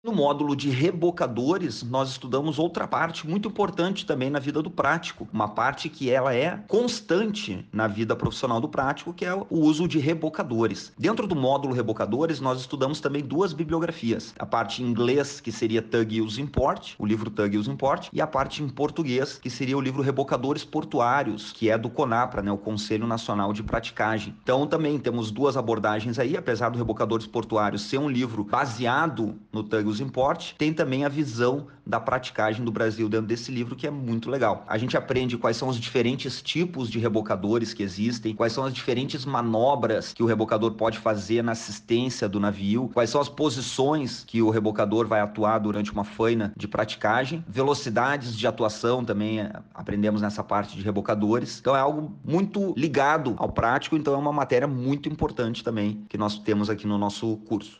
No módulo de rebocadores, nós estudamos outra parte muito importante também na vida do prático, uma parte que ela é constante na vida profissional do prático, que é o uso de rebocadores. Dentro do módulo rebocadores, nós estudamos também duas bibliografias, a parte em inglês, que seria Tug Use Import, o livro Tug Use Import, e a parte em português, que seria o livro Rebocadores Portuários, que é do CONAPRA, né, o Conselho Nacional de Praticagem. Então também temos duas abordagens aí, apesar do Rebocadores Portuários ser um livro baseado no Tug os importes, tem também a visão da praticagem do Brasil dentro desse livro, que é muito legal. A gente aprende quais são os diferentes tipos de rebocadores que existem, quais são as diferentes manobras que o rebocador pode fazer na assistência do navio, quais são as posições que o rebocador vai atuar durante uma faina de praticagem, velocidades de atuação também é, aprendemos nessa parte de rebocadores. Então é algo muito ligado ao prático, então é uma matéria muito importante também que nós temos aqui no nosso curso.